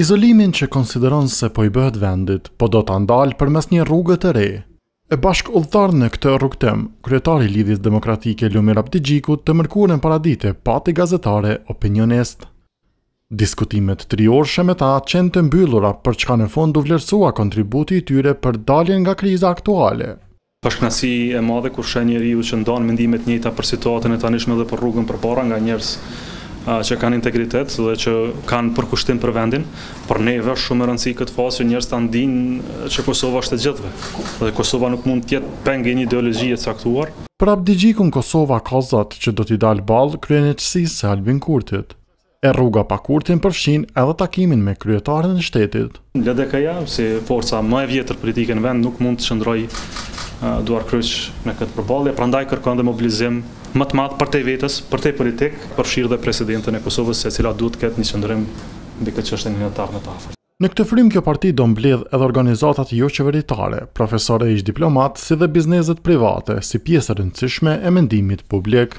Izolimin që konsideron se po i bëhet vendit, po do ta ndalë përmes një rruge të re. E bashkudhëtarë në këtë rrugëtim, kryetari i Lidhjes Demokratike Lumir Abdixhiku të mërkurën paradite pati gazetarë e opinionistë. Diskutimet triorëshe me ta qenë të mbyllura për çka në fund u vlerësua kontributi i tyre për daljen nga kriza aktuale. Është kënaqësi e madhe kur sheh njeriu që ndan mendime të njëjta për situatën e tanishme dhe për rrugën përpara nga njerëz që kanë integritet dhe që kanë përkushtim për vendin. Për neve është shumë me rëndësi këtë fazë që njerëzit ta ndinë që Kosova është e gjithëve dhe Kosova nuk mund të jetë peng i një ideologjie të caktuar. Për Abdixhikun Kosova ka zot që do t'i dalë ballë kryeneçësisë së Albin Kurtit. E rruga pa Kurtin përfshin edhe takimin me kryetaren e shtetit. LDK-ja, si forca më e vjetër politike në vend, nuk mund të qëndrojë duarkryq në këtë përballje, prandaj kërkon dhe mobilizim më të madh përtej vetes, përtej politikës, përfshirë dhe presidenten e Kosovës, e cila duhet të ketë një qëndrim mbi këtë çështje në një të ardhme të afërt. Në këtë frymë kjo parti do mbledhë edhe organizatat joqeveritare, profesorë e ish-diplomatë, si dhe bizneset private, si pjesë e rëndësishme e mendimit publik.